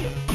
you.